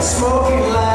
smoking light.